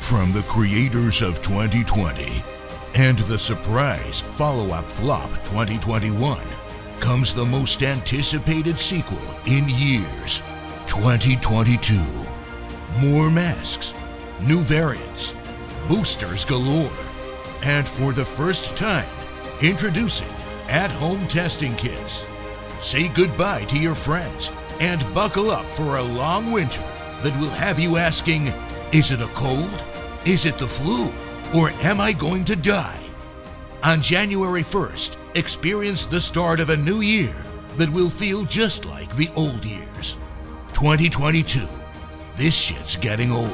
From the creators of 2020 and the surprise follow up flop 2021 comes the most anticipated sequel in years 2022. More masks, new variants, boosters galore, and for the first time, introducing at home testing kits. Say goodbye to your friends and buckle up for a long winter that will have you asking Is it a cold? Is it the flu? Or am I going to die? On January 1st, experience the start of a new year that will feel just like the old years. 2022. This shit's getting old.